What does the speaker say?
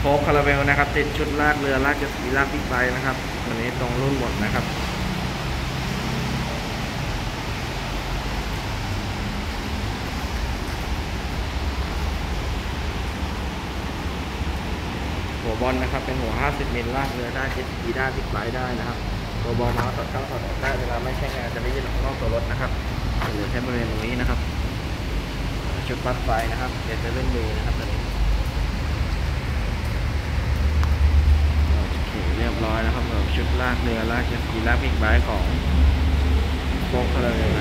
โฟล์คคาราเวลนะครับติดชุดลากเรือลากเจ็ตสกีลากบิ๊กไบค์นะครับวันนี้ตรงรุ่นหมดนะครับหัวบอลนะครับเป็นหัว 50มิลลากเรือได้เจ็ตสกีได้บิ๊กไบค์ได้นะครับตัว ball mount ถอดเข้าถอดออกได้เวลาไม่ใช้งานจะไม่ยื่นออกนอกตัวรถนะครับเหลือแค่บริเวณตรงนี้นะครับชุดปลั๊กไฟนะครับเดี๋ยวจะเล่นดูนะครับตอนนี้โอเคเรียบร้อยนะครับสำหรับ ชุดลากเรือลากเจ็ตสกีลากบิ๊กไบค์ของโฟกเลย